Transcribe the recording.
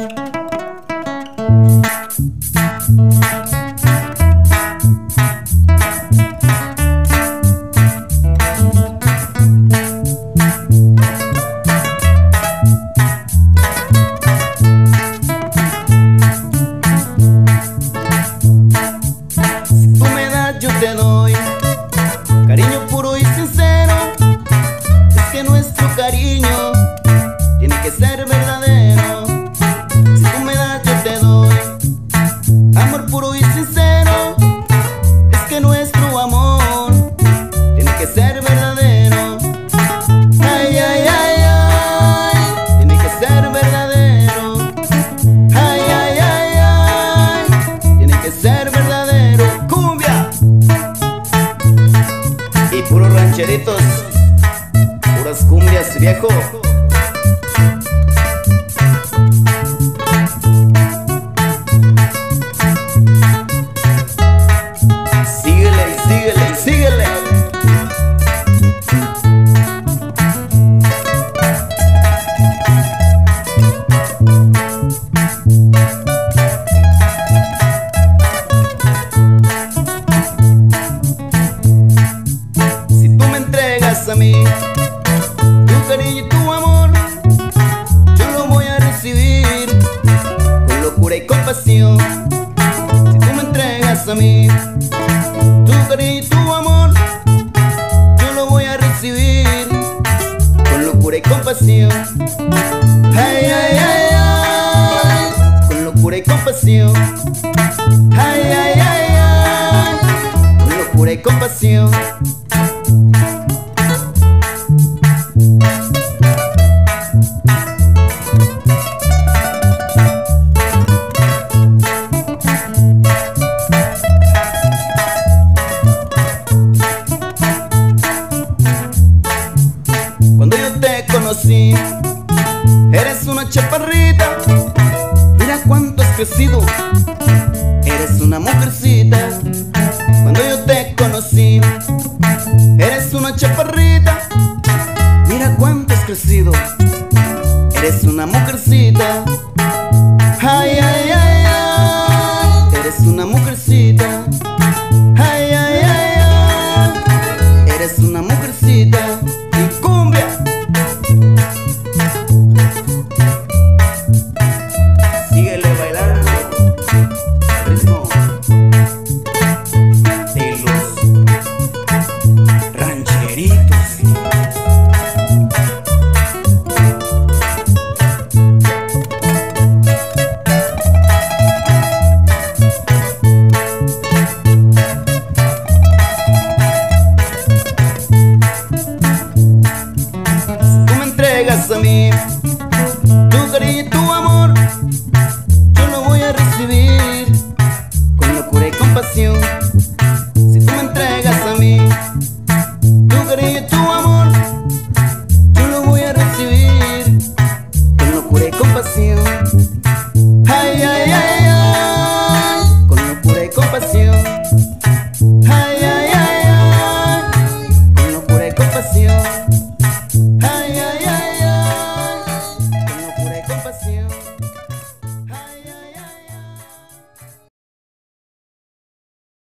Humedad, yo te doy cariño puro y sincero, es que nuestro cariño tiene que ser verdad. Puras cumbias, viejo. A mí tu cariño y tu amor, yo lo voy a recibir con locura y compasión. Ay, ay, ay, ay, con locura y compasión. Ay, ay, ay, ay, con locura y compasión. Crecido, eres una mujercita. Cuando yo te conocí, eres una chaparrita. Mira cuánto has crecido, eres una mujercita. Ay, ay, ay, ay, eres una mujercita. Ay, ay, ay, ay, eres una mujercita. Rancheritos. compassión.